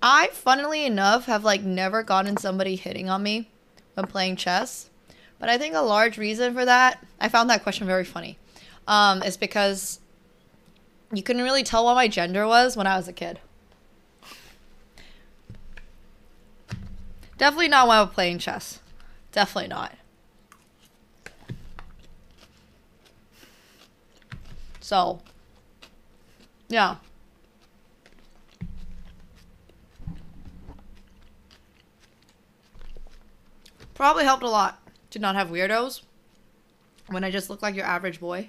I, funnily enough, have like never gotten somebody hitting on me when playing chess. But I think a large reason for that, I found that question very funny, um, is because you couldn't really tell what my gender was when I was a kid. Definitely not while playing chess. Definitely not. So, yeah. Probably helped a lot to not have weirdos when I just look like your average boy.